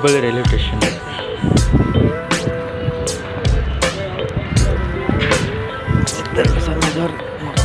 ¿Cuál relación? ¿Qué tal?